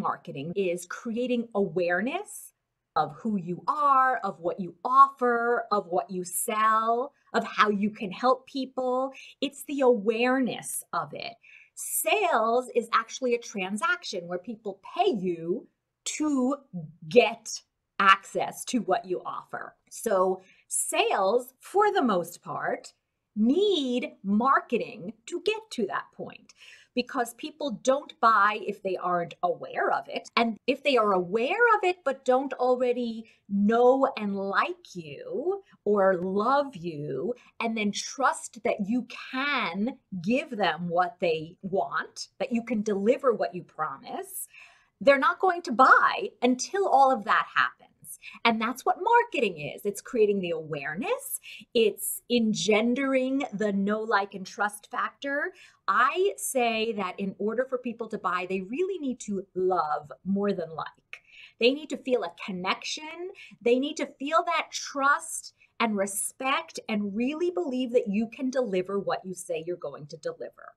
marketing is creating awareness of who you are, of what you offer, of what you sell, of how you can help people. It's the awareness of it. Sales is actually a transaction where people pay you to get access to what you offer. So, sales, for the most part, need marketing to get to that point because people don't buy if they aren't aware of it. And if they are aware of it but don't already know and like you or love you, and then trust that you can give them what they want, that you can deliver what you promise, they're not going to buy until all of that happens. And that's what marketing is it's creating the awareness, it's engendering the know, like, and trust factor. I say that in order for people to buy, they really need to love more than like. They need to feel a connection, they need to feel that trust and respect and really believe that you can deliver what you say you're going to deliver.